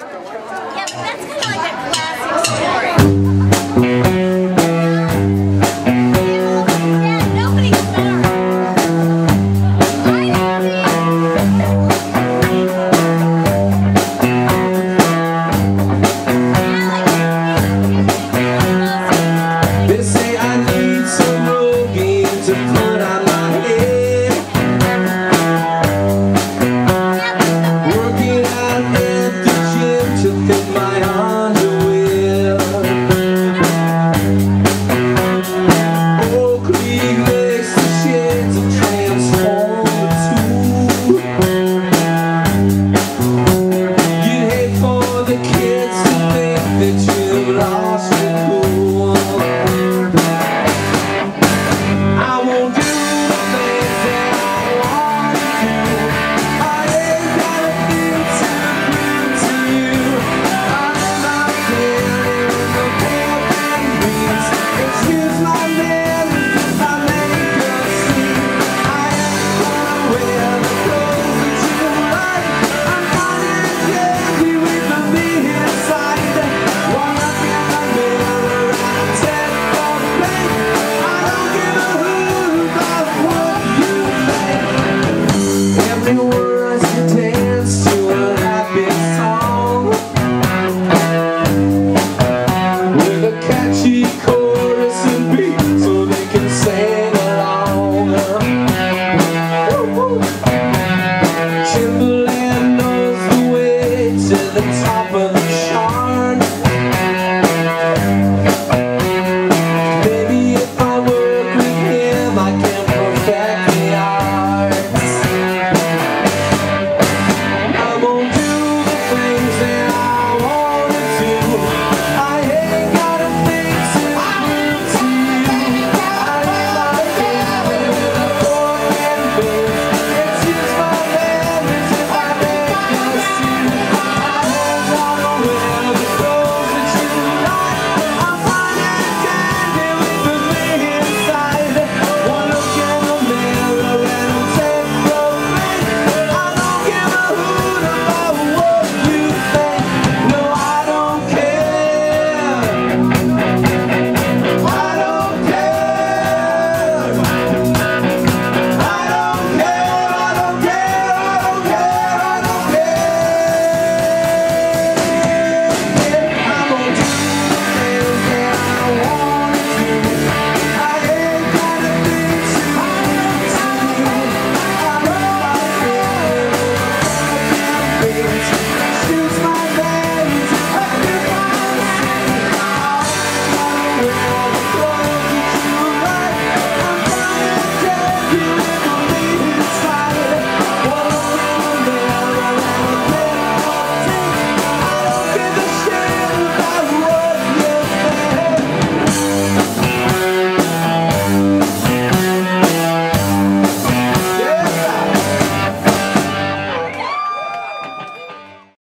Yeah, but that's kind of